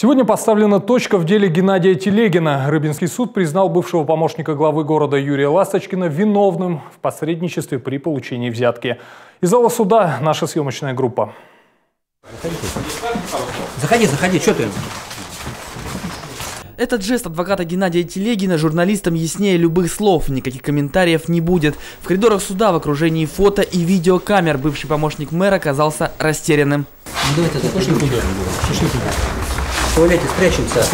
Сегодня поставлена точка в деле Геннадия Телегина. Рыбинский суд признал бывшего помощника главы города Юрия Ласточкина виновным в посредничестве при получении взятки. Из зала суда наша съемочная группа. Заходи, заходи, что ты? Этот жест адвоката Геннадия Телегина журналистам яснее любых слов, никаких комментариев не будет. В коридорах суда в окружении фото и видеокамер бывший помощник мэра оказался растерянным. Ну, давай тогда пошли туда. Пошли туда. Туалете спрячемся.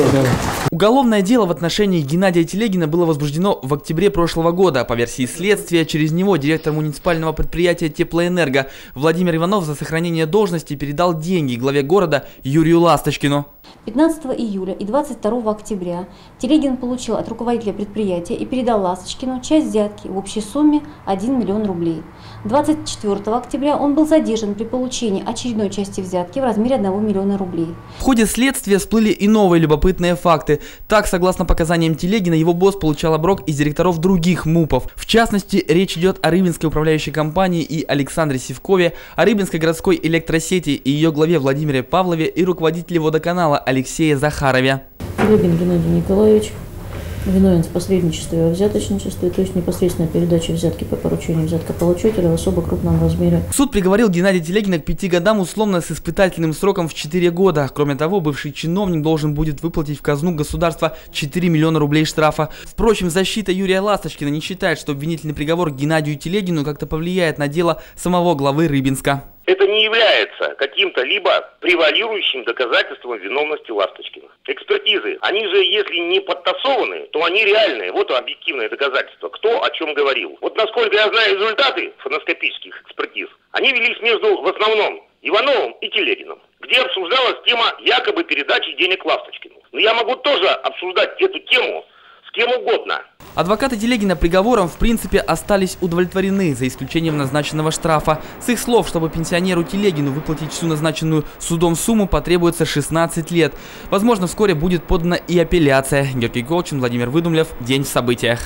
Уголовное дело в отношении Геннадия Телегина было возбуждено в октябре прошлого года. По версии следствия, через него директор муниципального предприятия «Теплоэнерго» Владимир Иванов за сохранение должности передал деньги главе города Юрию Ласточкину. 15 июля и 22 октября Телегин получил от руководителя предприятия и передал Ласточкину часть взятки в общей сумме 1 миллион рублей. 24 октября он был задержан при получении очередной части взятки в размере 1 миллиона рублей. В ходе следствия всплыли и новые любопытные факты. Так, согласно показаниям Телегина, его босс получал оброк из директоров других МУПов. В частности, речь идет о Рыбинской управляющей компании и Александре Севкове, о Рыбинской городской электросети и ее главе Владимире Павлове и руководителе водоканала Алексее Захарове. Телегин Геннадий Николаевич, виновен в посредничестве во взяточничестве, то есть непосредственно передаче взятки по поручению взяткополучателя в особо крупном размере. Суд приговорил Геннадия Телегина к пяти годам условно с испытательным сроком в 4 года. Кроме того, бывший чиновник должен будет выплатить в казну государства 4 миллиона рублей штрафа. Впрочем, защита Юрия Ласточкина не считает, что обвинительный приговор Геннадию Телегину как-то повлияет на дело самого главы Рыбинска это не является каким-то либо превалирующим доказательством виновности Ласточкиных. Экспертизы, они же, если не подтасованы, то они реальные. Вот объективное доказательство, кто о чем говорил. Вот насколько я знаю результаты фоноскопических экспертиз, они велись между, в основном, Ивановым и Телегиным, где обсуждалась тема якобы передачи денег Ласточкину. Но я могу тоже обсуждать эту тему кем угодно. Адвокаты Телегина приговором в принципе остались удовлетворены, за исключением назначенного штрафа. С их слов, чтобы пенсионеру Телегину выплатить всю назначенную судом сумму, потребуется 16 лет. Возможно, вскоре будет подана и апелляция. Георгий Голчин, Владимир Выдумлев. День в событиях.